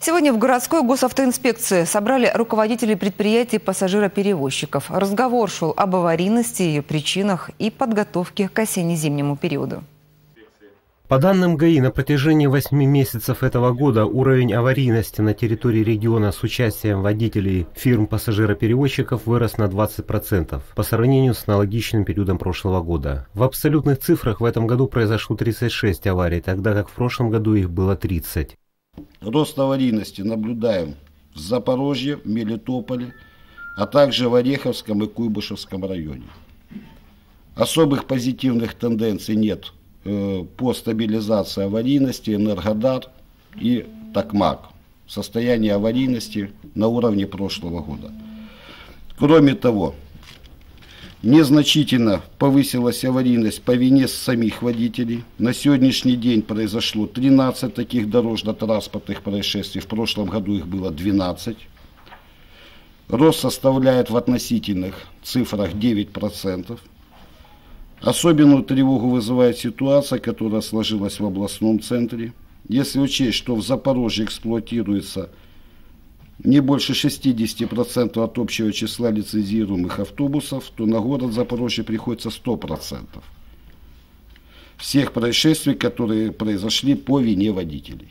Сегодня в городской госавтоинспекции собрали руководителей предприятий пассажироперевозчиков. Разговор шел об аварийности, ее причинах и подготовке к осенне-зимнему периоду. По данным ГАИ, на протяжении 8 месяцев этого года уровень аварийности на территории региона с участием водителей фирм пассажироперевозчиков вырос на 20% по сравнению с аналогичным периодом прошлого года. В абсолютных цифрах в этом году произошло 36 аварий, тогда как в прошлом году их было 30. Рост аварийности наблюдаем в Запорожье, Мелитополе, а также в Ореховском и Куйбышевском районе. Особых позитивных тенденций нет э, по стабилизации аварийности Энергодар и Токмак. Состояние аварийности на уровне прошлого года. Кроме того, Незначительно повысилась аварийность по вине самих водителей. На сегодняшний день произошло 13 таких дорожно-транспортных происшествий. В прошлом году их было 12. Рост составляет в относительных цифрах 9%. Особенную тревогу вызывает ситуация, которая сложилась в областном центре. Если учесть, что в Запорожье эксплуатируется не больше 60% от общего числа лицензируемых автобусов, то на город Запорожье приходится 100% всех происшествий, которые произошли по вине водителей.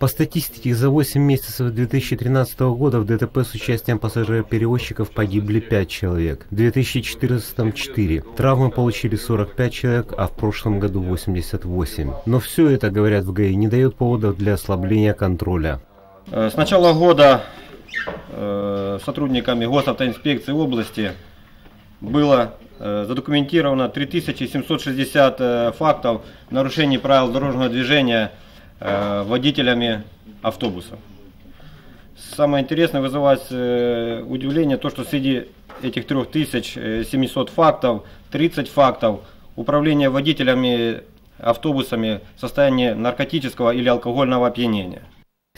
По статистике, за 8 месяцев 2013 года в ДТП с участием пассажироперевозчиков погибли 5 человек, в 2014 – 4. Травмы получили 45 человек, а в прошлом году 88. Но все это, говорят в ГАИ, не дает поводов для ослабления контроля. Э, с начала года э, сотрудниками госавтоинспекции области было э, задокументировано 3760 фактов нарушений правил дорожного движения водителями автобусов. Самое интересное вызывает удивление то, что среди этих 3700 фактов 30 фактов управления водителями автобусами в состоянии наркотического или алкогольного опьянения.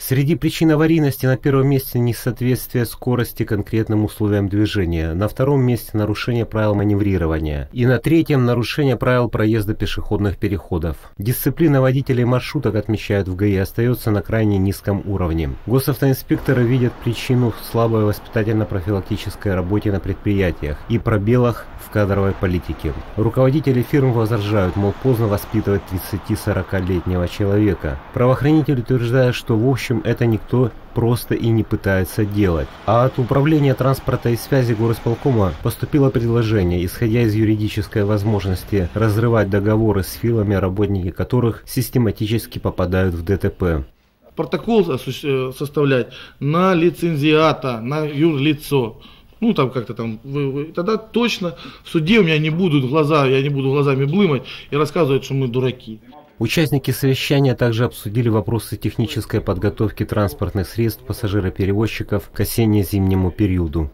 Среди причин аварийности на первом месте несоответствие скорости конкретным условиям движения, на втором месте нарушение правил маневрирования и на третьем нарушение правил проезда пешеходных переходов. Дисциплина водителей маршруток, отмечают в ГАИ, остается на крайне низком уровне. Госавтоинспекторы видят причину в слабой воспитательно-профилактической работе на предприятиях и пробелах в кадровой политике. Руководители фирм возражают, мол, поздно воспитывать 30-40-летнего человека. Правоохранители утверждают, что в общем общем, это никто просто и не пытается делать. А от Управления транспорта и связи горосполкома поступило предложение, исходя из юридической возможности разрывать договоры с филами, работники которых систематически попадают в ДТП. Протокол составлять на лицензиата, на юрлицо ну там как-то там, тогда точно в суде у меня не будут глаза, я не буду глазами блымать и рассказывать, что мы дураки. Участники совещания также обсудили вопросы технической подготовки транспортных средств пассажироперевозчиков к осенне-зимнему периоду.